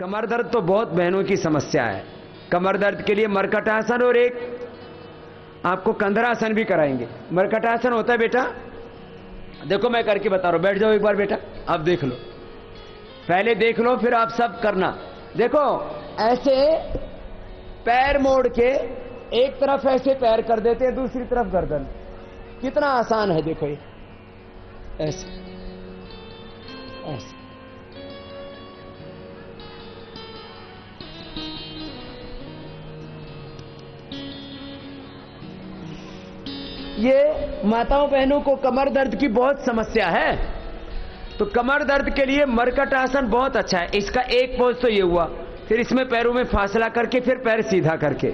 कमर दर्द तो बहुत बहनों की समस्या है। कमर दर्द के लिए मरकट आसन और एक आपको कंधरासन भी कराएँगे। मरकट आसन होता है बेटा? देखो मैं करके बता रहा हूँ। बैठ जाओ एक बार बेटा अब देख लो। पहले देख लो, फिर आप सब करना। देखो, ऐसे पैर मोड़ के एक तरफ़ ऐसे पैर कर देते हैं, दूसरी तरफ़ गर्दन। कितना आसान है, देखो ये। ऐसे ऐसे। ये माताओं बहनों को कमर दर्द की बहुत समस्या है। तो कमर दर्द के लिए मरकट आसन बहुत अच्छा है। इसका एक पोज तो ये हुआ। फिर इसमें पैरों में फासला करके, फिर पैर सीधा करके।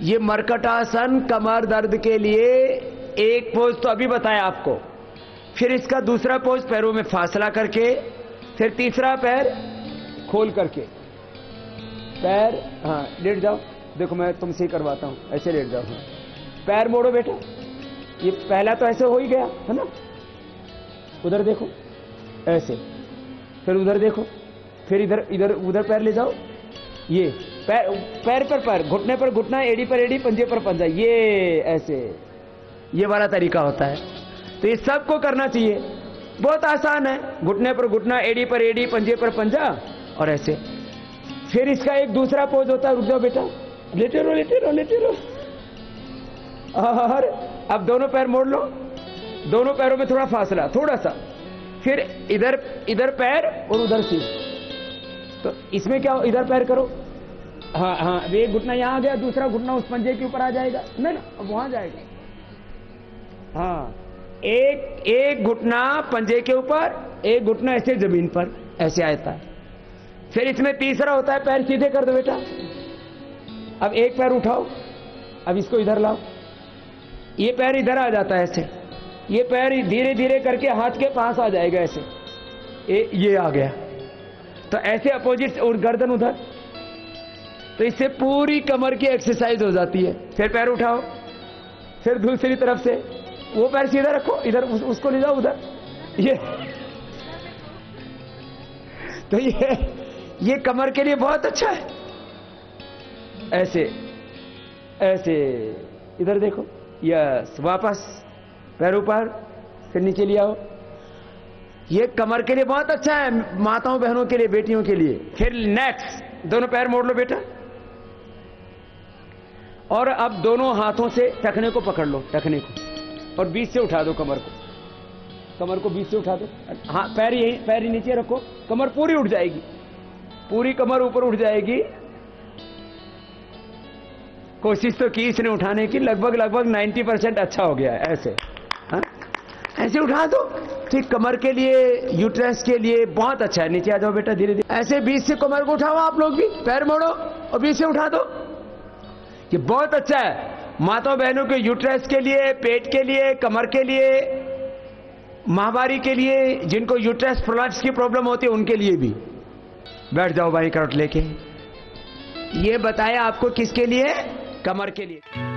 ये मरकट आसन कमर दर्द के लिए एक पोज तो अभी बताया आपको। फिर इसका दूसरा पोज पैरों में फासला करके, फिर तीसरा पैर खोल करके। पैर हाँ लेट जाओ। देखो, मैं तुमसे ही करवाता हूँ। ऐसे लेट जाओ। पैर मोड़ो बेटा। ये पहला तो ऐसे हो ही गया, है ना? उधर देखो, ऐसे। फिर उधर देखो, फिर इधर इधर, उधर पैर ले जाओ। ये, पैर पैर पर पैर, घुटने पर घुटना, एड़ी पर एड़ी, पंजे पर पंजा। ये, ऐसे। ये वाला तरीका होता है। तो ये सबको करना चाहिए। बहुत आसान है। घुटने पर घुटना, एड़ी पर एड़ी, पंजे पर पंजा, और ऐसे। फिर इसका एक दूसरा पोज होता है। रुक जाओ बेटा। लेटे रहो लेटे रहो लेटे रहो। और अब दोनों पैर मोड़ लो। दोनों पैरों में थोड़ा फासला, थोड़ा सा। फिर इधर इधर पैर और उधर सिर। तो इसमें क्या हो, इधर पैर करो। हाँ हाँ एक घुटना यहाँ आ गया, दूसरा घुटना उस पंजे के ऊपर आ जाएगा। नहीं ना अब वहाँ जाएगा। हाँ एक एक घुटना पंजे के ऊपर, एक घुटना ऐसे ज़मीन पर, ऐसे आता है। फिर इसमें तीसरा होता है, पैर सीधे कर दो बेटा। अब एक पैर उठाओ, अब इसको इधर लाओ। ये पैर इधर आ जाता है ऐसे। ये पैर धीरे धीरे करके हाथ के पास आ जाएगा ऐसे। ए, ये आ गया। तो ऐसे अपोजिट और गर्दन उधर। तो इससे पूरी कमर की एक्सरसाइज हो जाती है। फिर पैर उठाओ। फिर दूसरी तरफ़ से। वो पैर सीधा रखो। इधर उस, उसको ले जाओ उधर। ये। तो ये ये कमर के लिए बहुत अच्छा है। ऐसे ऐसे। इधर देखो। यस वापस पैर ऊपर फिर नीचे ले आओ। ये कमर के लिए बहुत अच्छा है, माताओं, बहनों के लिए, बेटियों के लिए। फिर नेक्स्ट दोनों पैर मोड़ लो बेटा। और अब दोनों हाथों से टखने को पकड़ लो, टखने को। और बीच से उठा दो कमर को। कमर को बीच से उठा दो। हाँ पैर यही, पैर नीचे रखो। कमर पूरी उठ जाएगी। पूरी कमर ऊपर उठ जाएगी। कोशिश तो की इसने उठाने की, लगभग लगभग 90 परसेंट अच्छा हो गया है, ऐसे। हा? ऐसे उठा दो। ठीक, कमर के लिए यूट्रस के लिए बहुत अच्छा है। नीचे आ जाओ बेटा, धीरे धीरे। ऐसे बीच से कमर को उठाओ आप लोग भी, पैर मोड़ो और बीच से उठा दो। ये बहुत अच्छा है। माता बहनों के यूट्रस के लिए, पेट के लिए, कमर के लिए महामारी के लिए, जिनको यूट्रस प्रोलैप्स की प्रॉब्लम होती है, उनके लिए भी। बैठ जाओ भाई करट लेके। ये बताया आपको किसके लिए? कमर के लिए।